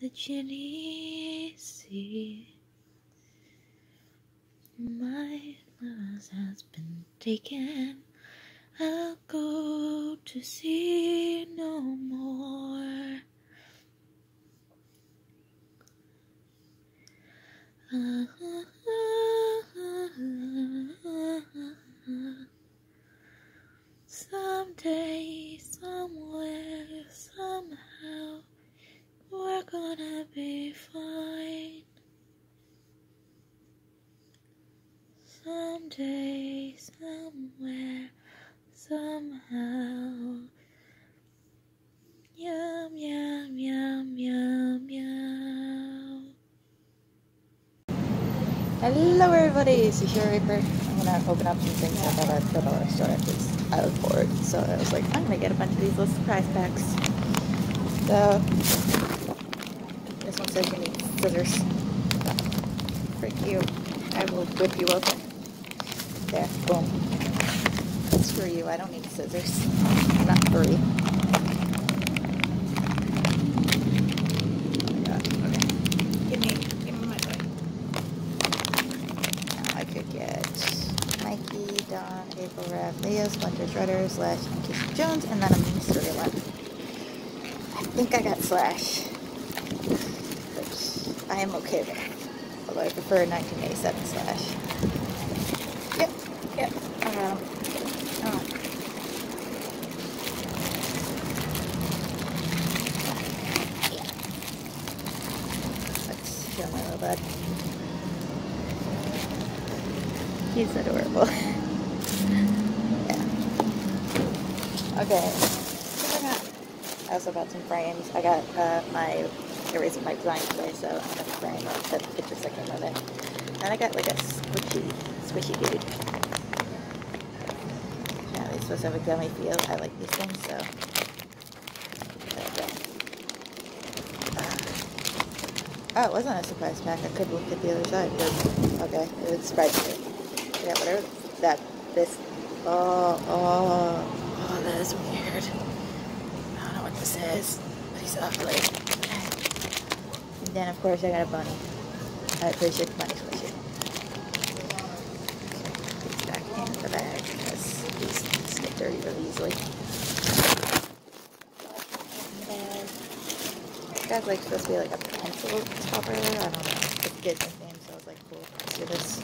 the Ginny sea. My loss has been taken. I'll go to sea no more. Someday, somewhere, somehow, we're gonna be fine. Someday, somewhere, somehow. Yum, yum, yum, yum, yum. Hello everybody, it's Yashiro Reaper. I'm gonna open up some things I got at the store because I was bored. So I was like, I'm gonna get a bunch of these little surprise packs. So says you need scissors. Frick you. I will whip you open. There, boom. Screw you, I don't need scissors. I'm not furry. I Leo, Splinter Shredder, Slash, and Casey Jones, and then a mystery one. I think I got Slash, I am okay with. Although I prefer a 1987 Slash. Yep, yep, I show my little bud. He's adorable. yeah. Okay. I? I also got some frames. I got uh, my erasing my design today, so I'm gonna frame the pictures that came with it. And I got like a squishy, squishy dude. Yeah, they're supposed to have a gummy feel. I like these things, so. Uh, oh, it wasn't a surprise pack. I could look at the other side. But, okay, it was surprise me. Yeah, whatever that, this, oh, oh, oh, that is weird. I don't know what this is, but he's ugly. Then, of course, I got a bunny. I appreciate the bunny squishy. These back in the bag because these things get dirty really easily. Guy's like supposed to be like a pencil topper. I don't know. It's a Disney theme, so I was like, cool, let's do this.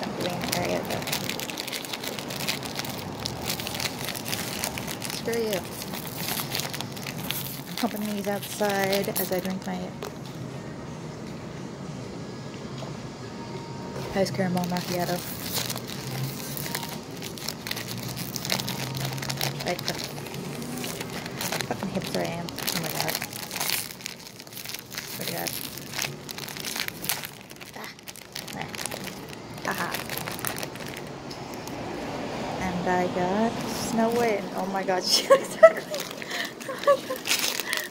Don't be in the area though. Screw you. Outside as I drink my ice caramel macchiato. Like the fucking hipster I am. Oh my god. Oh my god. Ah. Ah. Aha. And I got Snow White. Oh my god, she looks ugly. Oh my god.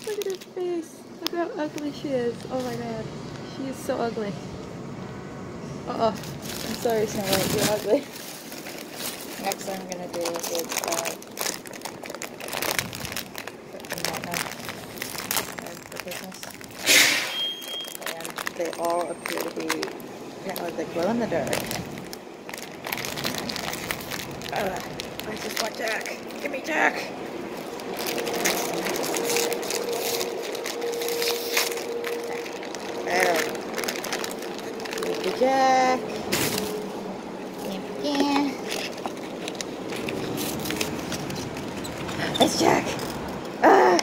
Look at her face. Look how ugly she is. Oh my god. She is so ugly. Uh oh. I'm sorry, Snow White. You're ugly. Next I'm gonna do is uh, for Christmas. And they all appear to be apparently they glow in the dark. Ugh. I just want Jack. Give me Jack. There. Give me Jack. Yeah. It's Jack. Ah.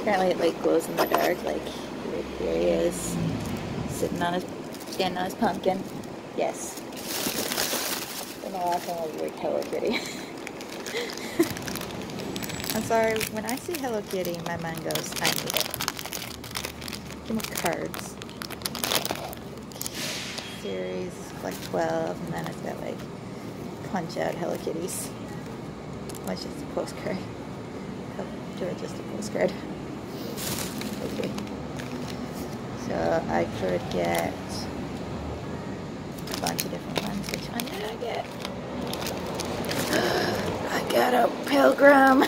Apparently it like glows in the dark. Like here, he is, sitting on his, standing on his pumpkin. Yes. And the last one was like Hello Kitty. I'm sorry. When I see Hello Kitty, my mind goes, I need it. Give me cards. Series like 12, and then it's got like punch out Hello Kitties. It's just a postcard. It just a postcard. Okay. So I could get a bunch of different ones. Which one did I get? I got a pilgrim.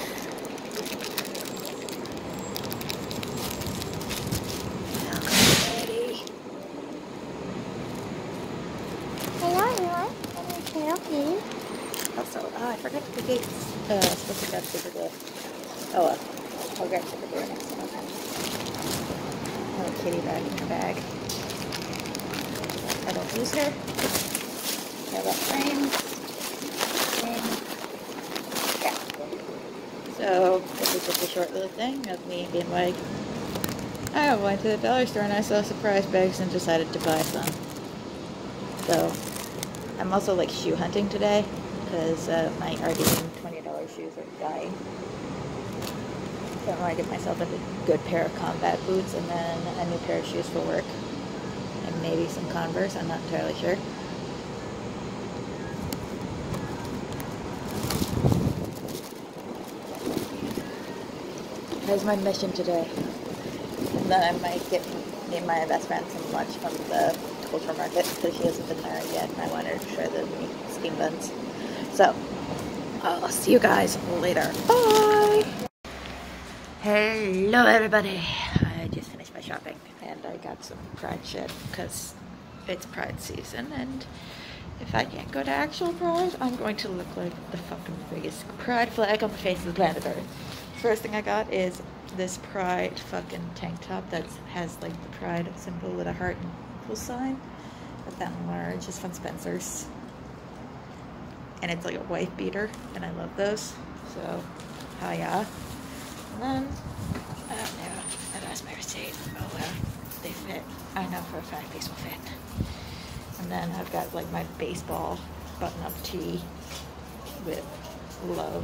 Oh, uh, supposed to grab Super Glue. Oh well, I'll grab Super Glue next time. Little kitty bag in her bag. I don't use her. A frames. And yeah. So this is just a short little thing of me being like, I went to the dollar store and I saw surprise bags and decided to buy some. So I'm also like shoe hunting today because uh, my Ardene $20 shoes are dying. I want to get myself a good pair of combat boots and then a new pair of shoes for work. And maybe some Converse, I'm not entirely sure. That's my mission today. And then I might get me and my best friend some lunch from the culture market because she hasn't been there yet and I want her to try the steam buns. So, I'll see you guys later. Bye! Hello everybody! I just finished my shopping and I got some Pride shit because it's Pride season and if I can't go to actual Pride, I'm going to look like the fucking biggest Pride flag on the face of the planet Earth. First thing I got is this Pride fucking tank top that has like the Pride symbol with a heart and equal sign. Got that large. It's from Spencer's. And it's like a wife beater, and I love those. So, hell yeah. And then, I don't know. I lost my receipt. Oh well, they fit. I know for a fact these will fit. And then I've got like my baseball button-up tee with love.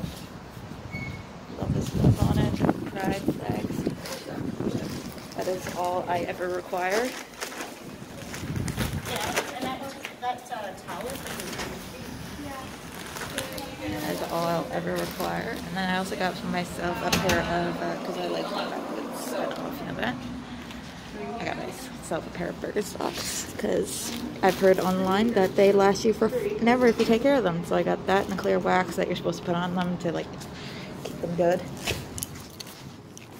Love is love on it. Pride flags. That is all I ever required. That is all I'll ever require. And then I also got for myself a pair of, uh, because I like boots. I don't know if you know that. I got myself a pair of Birkenstocks because I've heard online that they last you for never if you take care of them. So I got that and a clear wax that you're supposed to put on them to like keep them good.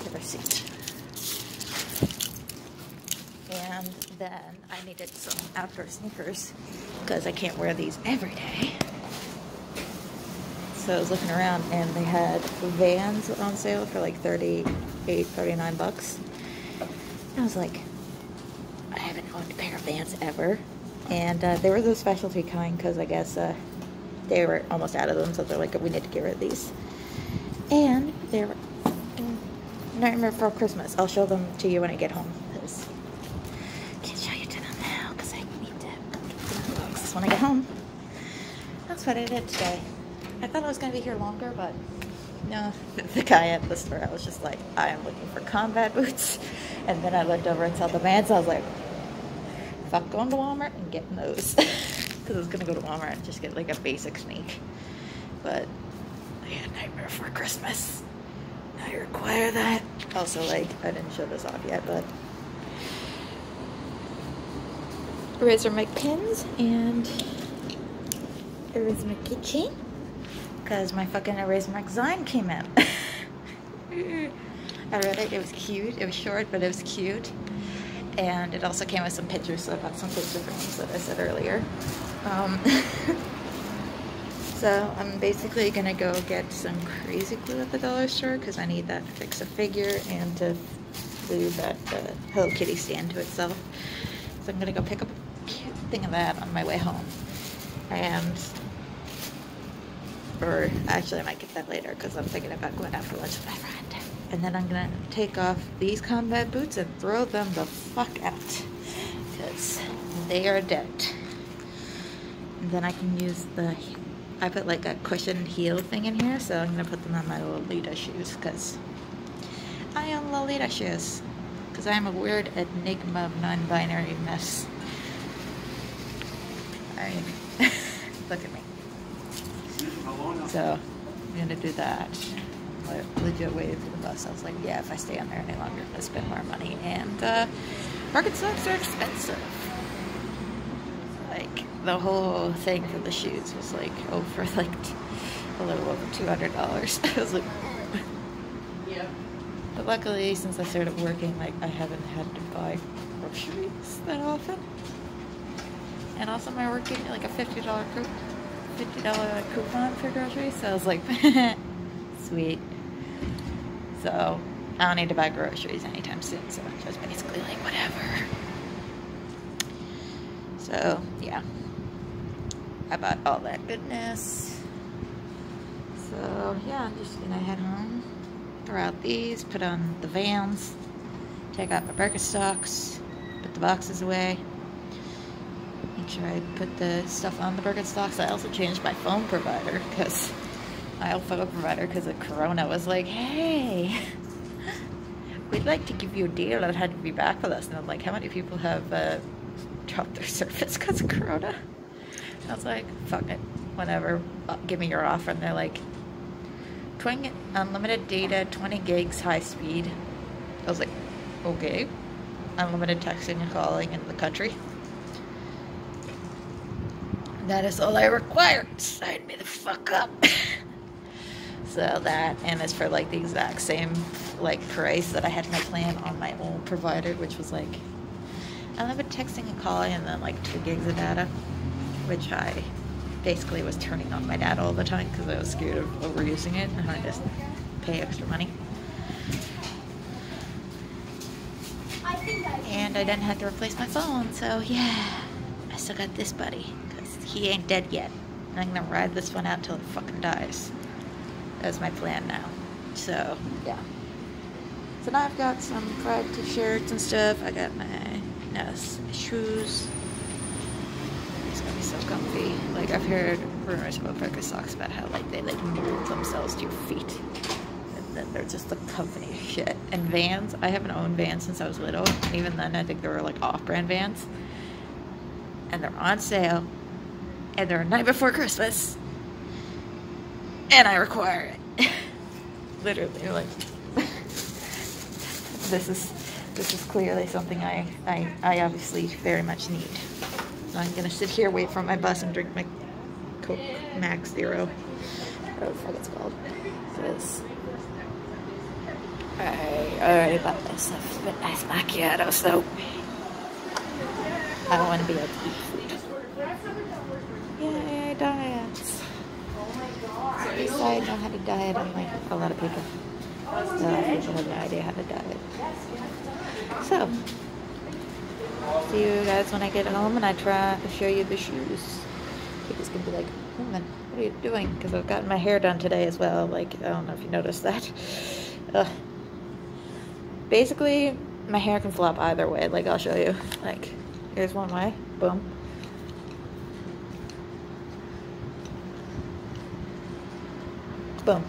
Give a seat. And then I needed some outdoor sneakers because I can't wear these every day. So I was looking around and they had Vans on sale for like 38, 39 bucks. And I was like, I haven't owned a pair of Vans ever. And uh, they were the specialty kind because I guess uh, they were almost out of them. So they're like, we need to get rid of these. And they were Nightmare Before Christmas. I'll show them to you when I get home. I can't show you to them now because I need to get the boxes when I get home. That's what I did today. I thought I was going to be here longer, but no. The guy at the store, I was just like, I am looking for combat boots. And then I looked over and saw the Vans. I was like, fuck going to Walmart and getting those. Because I was going to go to Walmart and just get like a basic sneak. But I had a Nightmare Before Christmas. I require that. Also, like, I didn't show this off yet, but EraserMic pins and EraserMic keychain because my fucking EraserMic design came out. I read it. It was cute. It was short, but it was cute. And it also came with some pictures, so I got some picture frames that I said earlier. Um, so I'm basically gonna go get some crazy glue at the dollar store because I need that to fix a figure and to glue that uh, Hello Kitty stand to itself. So I'm gonna go pick up a thing of that on my way home. And or actually I might get that later because I'm thinking about going out for lunch with my friend. And then I'm gonna take off these combat boots and throw them the fuck out because they are dead. And then I can use the, I put like a cushion heel thing in here, so I'm gonna put them on my Lolita shoes because I own Lolita shoes because I'm a weird enigma of non-binary mess. I mean, look at me. So I'm gonna do that. Legit waited for the bus. I was like, yeah, if I stay on there any longer, I'm gonna spend more money. And uh, market stocks are expensive. Like the whole thing for the shoes was like over like a little over two hundred dollars. I was like, yeah. But luckily, since I started working, like I haven't had to buy groceries that often. And also, my work gave me like a fifty dollar group. $50 coupon for groceries. So I was like, sweet. So I don't need to buy groceries anytime soon. So I was basically like, whatever. So yeah, I bought all that goodness. So yeah, I'm just gonna head home, throw out these, put on the vans, take out my Birkenstocks, put the boxes away. Sure I put the stuff on the Birkenstocks. I also changed my phone provider because my old phone provider, because of Corona, was like, "Hey, we'd like to give you a deal on how to be back with us." And I'm like, "How many people have uh, dropped their service because of Corona?" I was like, "Fuck it, whatever. Uh, give me your offer." And they're like, 20 unlimited data, 20 gigs high speed. I was like, okay. Unlimited texting and calling in the country. That is all I require. Sign me the fuck up. so that, and it's for like the exact same like price that I had my plan on my old provider, which was like unlimited texting and calling, and then like two gigs of data, which I basically was turning on my dad all the time because I was scared of overusing it and I just pay extra money. And I then had to replace my phone, so yeah, I still got this buddy he ain't dead yet. And I'm gonna ride this one out till it fucking dies. That's my plan now. So yeah. So now I've got some fried t-shirts and stuff. I got my, no, shoes It's gonna be so comfy. Like I've heard rumors about Birkenstocks about how like they like mold themselves to your feet. And then they're just the comfy shit. And Vans, I haven't owned Vans since I was little. Even then I think they were like off-brand Vans. And they're on sale. And they're a night before Christmas. And I require it. Literally like this is this is clearly something I, I, I obviously very much need. So I'm gonna sit here, wait for my bus, and drink my Coke Max Zero. The fuck it's called. This. I already bought myself a nice macchiato, so I don't want to be able to eat food. Yay, diets. I know how to diet, unlike a lot of people. A lot of people have no idea how to diet. So, see you guys when I get home and I try to show you the shoes. People's gonna be like, woman, what are you doing? Because I've gotten my hair done today as well. Like, I don't know if you noticed that. Ugh. Basically, my hair can flop either way. Like, I'll show you. Like, here's one way. Boom. Boom.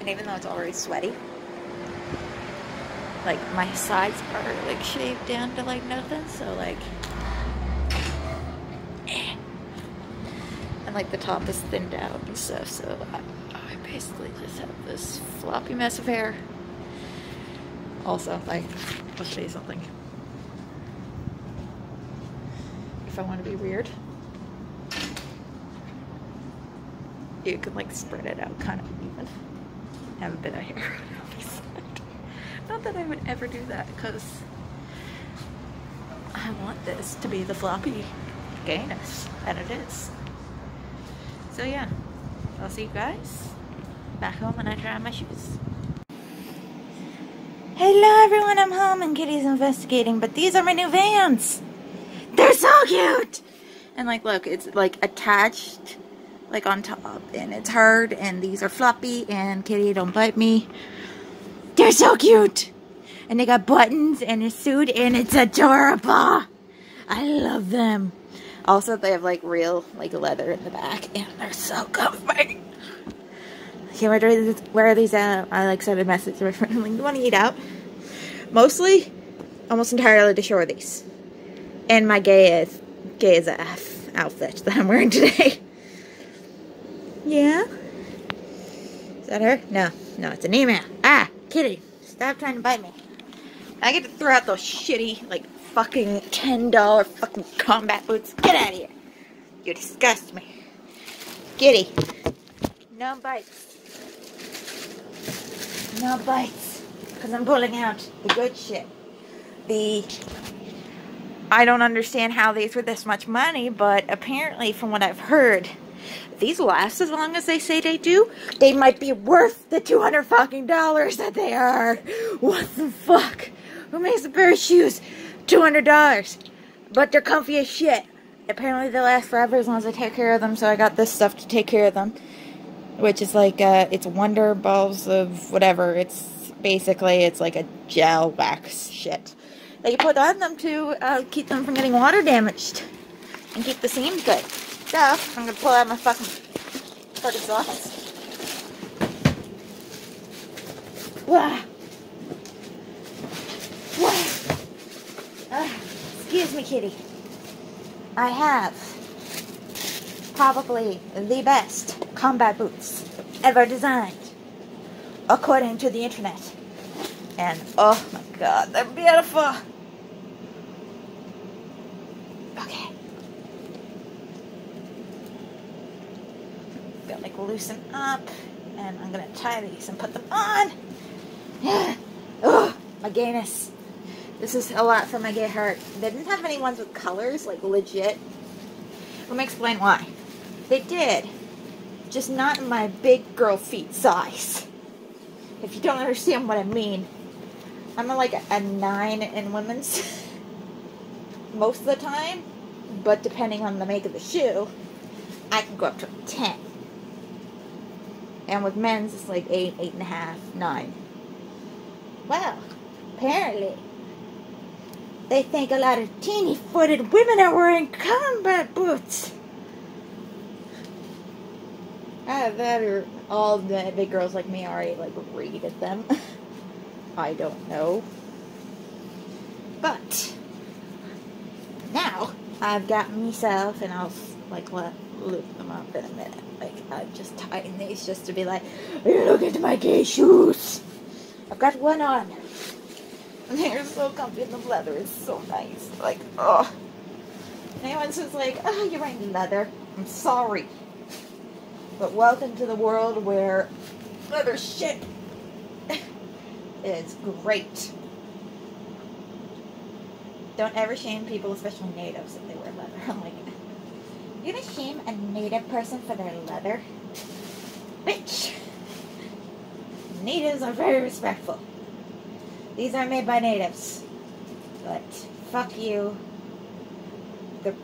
And even though it's already sweaty, like my sides are like shaved down to like nothing so like and like the top is thinned out and stuff so I, I basically just have this floppy mess of hair. Also like I'll show you something. If I want to be weird you can like spread it out kind of even have a bit of hair not that I would ever do that because I want this to be the floppy gayness and it is. So yeah, I'll see you guys back home when I on my shoes. Hello everyone, I'm home and Kitty's investigating, but these are my new Vans. They're so cute! And like, look, it's like attached like on top and it's hard and these are floppy and Kitty don't bite me. They're so cute. And they got buttons and a suit and it's adorable. I love them. Also, they have like real like leather in the back and they're so comfy. Okay, where, do these, where are these at? I like sent a message to my friend. I'm like, you want to eat out? Mostly, almost entirely to show these. And my gay as, gay as F outfit that I'm wearing today. Yeah? Is that her? No. No, it's an email. Ah, kitty. Stop trying to bite me. I get to throw out those shitty, like, fucking $10 fucking combat boots. Get out of here. You disgust me. Kitty. No bites. No bites. Because I'm pulling out the good shit. The. I don't understand how these were this much money, but apparently, from what I've heard, these last as long as they say they do, they might be worth the 200 fucking dollars that they are. What the fuck? Who makes a pair of shoes? $200. But they're comfy as shit. Apparently they last forever as long as I take care of them, so I got this stuff to take care of them. Which is like, uh, it's Wonder Balsam whatever. It's basically, it's like a gel wax shit. That you put on them to uh, keep them from getting water damaged. And keep the seams good. So, I'm gonna pull out my fucking fucking sauce. Wah! Wah! Uh, excuse me, kitty. I have probably the best combat boots ever designed, according to the internet. And oh my god, they're beautiful. Like loosen up, and I'm gonna tie these and put them on. oh, my gayness. This is a lot for my gay heart. They didn't have any ones with colors, like legit. Let me explain why. They did, just not in my big girl feet size. If you don't understand what I mean, I'm like a, nine in women's most of the time, but depending on the make of the shoe, I can go up to a 10. And with men's, it's like eight, eight and a half, nine. Well, apparently, they think a lot of teeny footed women are wearing combat boots. Either that or all the big girls like me already like rated them. I don't know. But now I've got myself and I'll like let lift them up in a minute. Like I'm just tying these just to be like, look at my gay shoes. I've got one on. And They're so comfy and the leather is so nice. Like, oh. Anyone says like, oh, you're wearing leather. I'm sorry. But welcome to the world where leather shit is great. Don't ever shame people, especially natives, if they wear leather. I'm like, you gonna shame a native person for their leather? Bitch! Natives are very respectful. These are made by natives. But fuck you. The,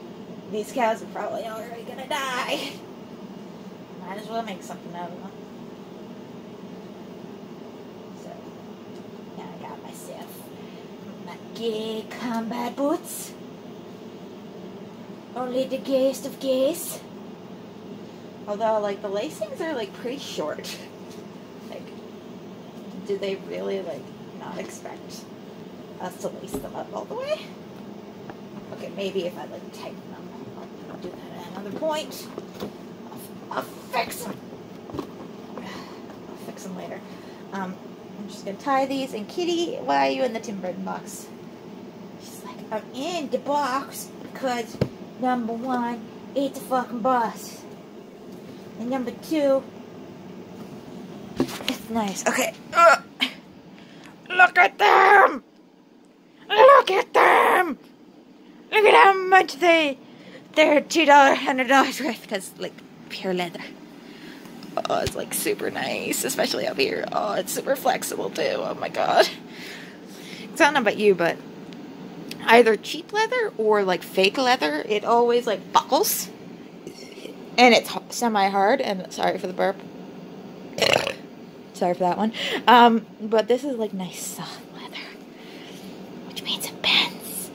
these cows are probably already gonna die. Might as well make something out of them. So, now I got myself my gay combat boots. Only the gayest of gays. Although, like, the lacings are, like, pretty short. Like, do they really, like, not expect us to lace them up all the way. Okay, maybe if I like tighten them, I'll do that at another point. I'll, I'll fix them. I'll fix them later. Um, I'm just gonna tie these. And Kitty, why are you in the Tim Burton box? She's like, I'm in the box because number one, eat the fucking boss. And number two, it's nice. Okay. Ugh. Look at them! Look at them! Look at how much they they're two dollar hundred dollars worth because like pure leather. Oh, it's like super nice, especially up here. Oh, it's super flexible too. Oh my god. It's I don't know about you, but either cheap leather or like fake leather, it always like buckles. And it's semi hard. And sorry for the burp. Sorry for that one. Um, but this is like nice soft leather, which means it bends,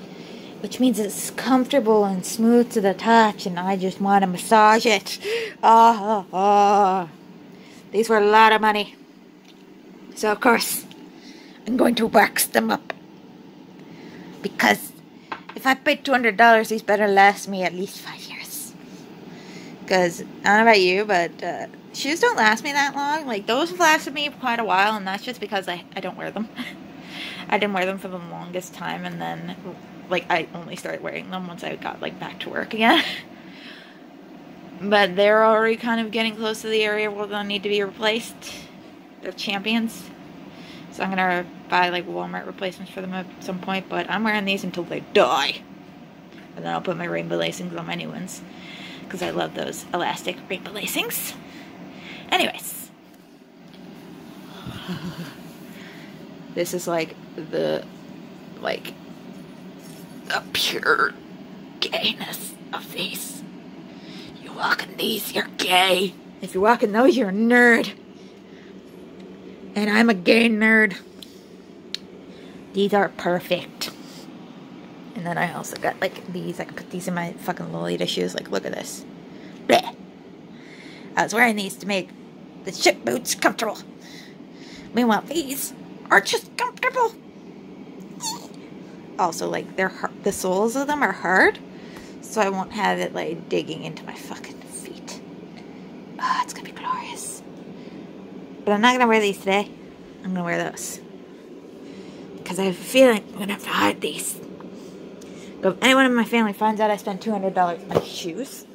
which means it's comfortable and smooth to the touch, and I just want to massage it. Ah, ah, ah. These were a lot of money. So, of course, I'm going to wax them up. Because if I pay $200, these better last me at least five years. Because, I don't know about you, but uh, shoes don't last me that long. Like those have lasted me quite a while, and that's just because I, I don't wear them. I didn't wear them for the longest time, and then like I only started wearing them once I got like back to work again. but they're already kind of getting close to the area where they'll need to be replaced. They're champions. So I'm gonna buy like Walmart replacements for them at some point, but I'm wearing these until they die. And then I'll put my rainbow lacings on my new ones. Because I love those elastic rainbow lacings. Anyways. this is like the like the pure gayness of these. You walk in these, you're gay. If you walk in those, you're a nerd. And I'm a gay nerd. These are perfect. And then I also got like these. I can put these in my fucking Lolita shoes. Like, look at this. Blech. I was wearing these to make the shit boots comfortable. Meanwhile, these are just comfortable. Also, like they're hard, the soles of them are hard, so I won't have it like digging into my fucking feet. Ah, oh, it's gonna be glorious. But I'm not gonna wear these today. I'm gonna wear those because I have a feeling I'm gonna have to hide these. But if anyone in my family finds out I spent $200 on shoes,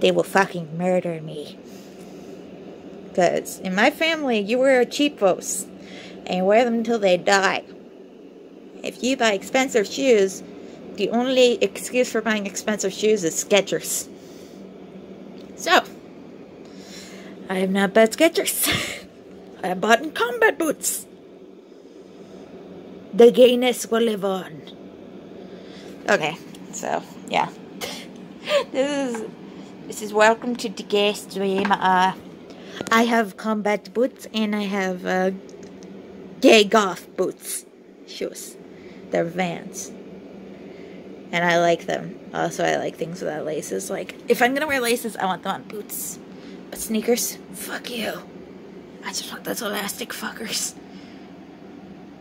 they will fucking murder me. Because in my family, you wear cheapos and you wear them until they die. If you buy expensive shoes, the only excuse for buying expensive shoes is Skechers. So, I have not bought Skechers. I have bought combat boots. The gayness will live on. Okay, so yeah, this is this is welcome to the gay stream. Uh, I have combat boots and I have uh, gay goth boots, shoes. They're Vans, and I like them. Also, I like things without laces. Like if I'm gonna wear laces, I want them on boots. But sneakers, fuck you. I just want those elastic fuckers.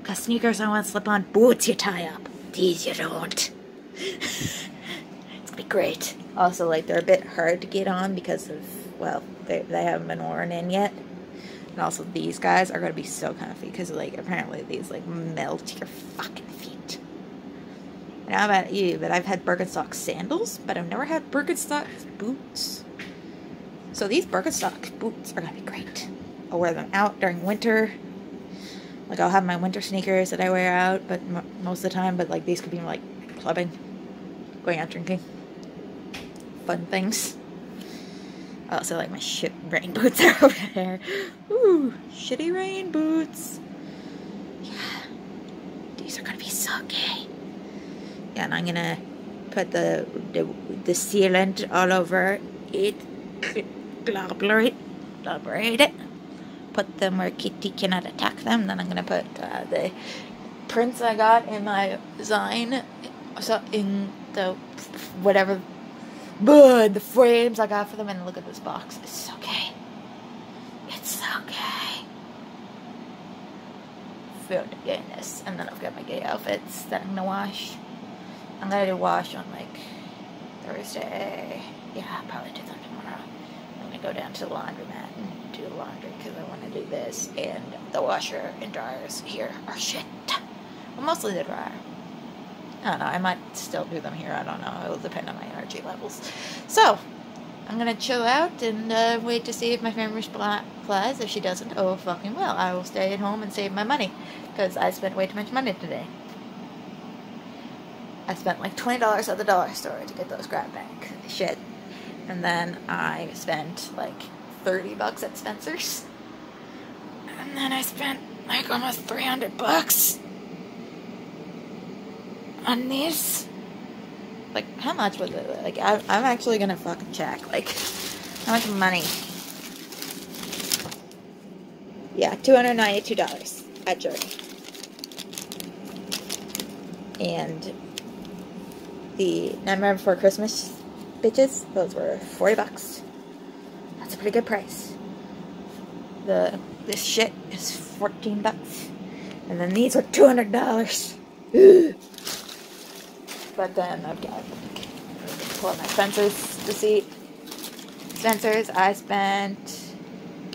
Cause sneakers, I want to slip-on boots you tie up. These you don't. it's gonna be great. Also, like, they're a bit hard to get on because of, well, they, they haven't been worn in yet. And also, these guys are gonna be so comfy because, like, apparently these, like, melt your fucking feet. I don't about you, but I've had Birkenstock sandals, but I've never had Birkenstock boots. So these Birkenstock boots are gonna be great. I'll wear them out during winter like I'll have my winter sneakers that I wear out, but most of the time. But like these could be like clubbing, going out drinking, fun things. I also like my shit rain boots are over there. Ooh, shitty rain boots. Yeah, these are gonna be so gay. Yeah, and I'm gonna put the the, the sealant all over it, globulate, globulate it put them where Kitty cannot attack them. Then I'm gonna put uh, the prints I got in my design, so in the whatever, but the frames I got for them. And look at this box. It's okay. It's okay. Filled to gayness. And then I've got my gay outfits that I'm gonna wash. I'm gonna do wash on like Thursday. Yeah, probably do them tomorrow. I'm gonna go down to the laundromat and do the laundry because I want to do this. And the washer and dryers here are shit. Well, mostly the dryer. I don't know. I might still do them here. I don't know. It'll depend on my energy levels. So, I'm to chill out and uh, wait to see if my family replies. If she doesn't, oh, fucking well. I will stay at home and save my money because I spent way too much money today. I spent like $20 at the dollar store to get those grab bag shit. And then I spent like 30 bucks at Spencer's. And then I spent like almost 300 bucks on these. Like, how much was it? Like, I, I'm actually gonna fucking check. Like, how much money? Yeah, $292 at Journey. And the Nightmare Before Christmas bitches, those were 40 bucks pretty good price. The this shit is 14 bucks. And then these are $200. but then I've got pull up my Spencer's receipt. I spent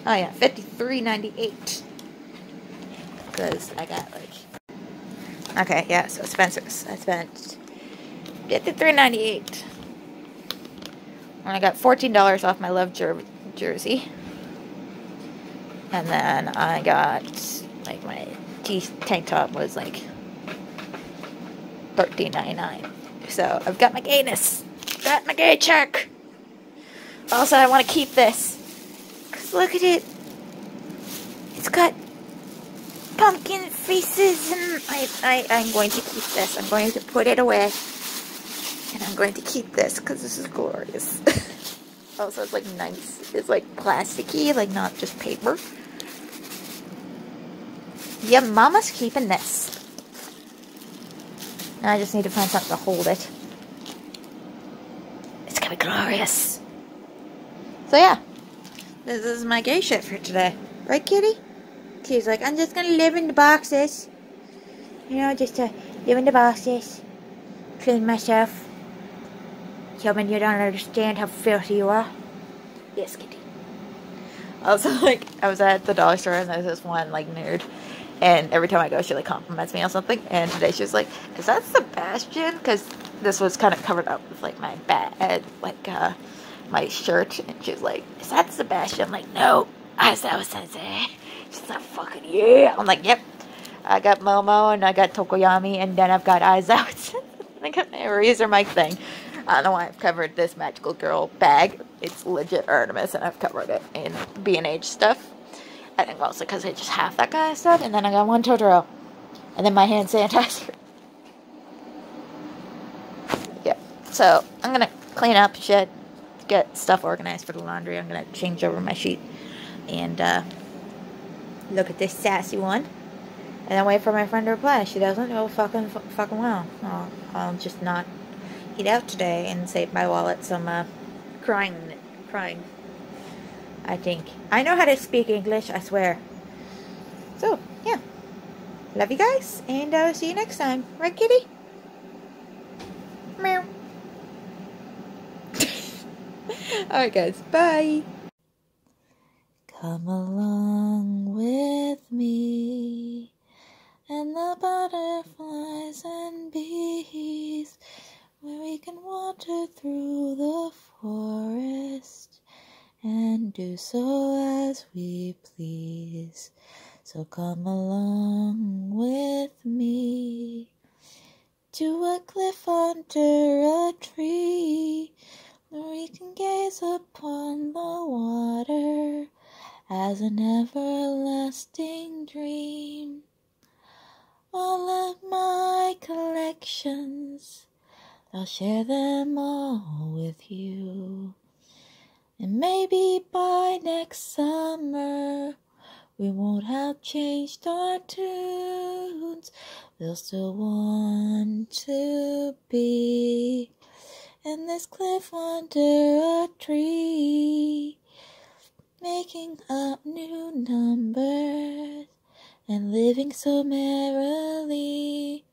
oh yeah, 53.98. Because I got like Okay, yeah, so Spencer's I spent 53.98 And I got $14 off my Love jer- jersey. And then I got, like, my tank top was like $13.99. So I've got my gayness. Got my gay check. Also, I want to keep this. Because look at it. It's got pumpkin faces and I, I, I'm going to keep this. I'm going to put it away. And I'm going to keep this because this is glorious. also, it's like nice. It's like plasticky, like not just paper. Yeah, mama's keeping this. Now I just need to find something to hold it. It's gonna be glorious. So yeah, this is my gay shit for today. Right, kitty? She's like, I'm just gonna live in the boxes. You know, just to live in the boxes. Clean myself. Human, you don't understand how filthy you are. Yes, kitty. Also, like, I was at the dollar store and there's this one, like, nerd. And every time I go, she, like, compliments me on something. And today she was like, Is that Sebastian? Because this was kind of covered up with, like, my bad, like, uh, my shirt. And she was like, Is that Sebastian? I'm like, No, Aizawa Sensei. She's like, Fucking yeah. I'm like, Yep. I got Momo and I got Tokoyami and then I've got Aizawa I got my eraser mic thing. I don't know why I've covered this magical girl bag. It's legit Artemis, and I've covered it in B&H stuff. I think also because I just have that kind of stuff. And then I got one Totoro. And then my hand sanitizer. yeah. So, I'm going to clean up shit. Get stuff organized for the laundry. I'm going to change over my sheet. And, uh, look at this sassy one. And then wait for my friend to reply. She doesn't. Oh, fucking, fucking well. Oh, I'll just not eat out today and save my wallet some uh, crying, crying. I think I know how to speak English. I swear. So yeah, love you guys, and uh, see you next time. Right, kitty? Meow. All right, guys. Bye. Come along with me, and the butterflies and bees where we can wander through the forest and do so as we please. So come along with me to a cliff under a tree where we can gaze upon the water as an everlasting dream. All of my collections I'll share them all with you. And maybe by next summer, we won't have changed our tunes. We'll still want to be in this cliff under a tree, making up new numbers and living so merrily.